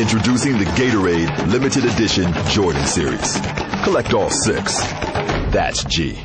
Introducing the Gatorade Limited Edition Jordan Series. Collect all six. That's G.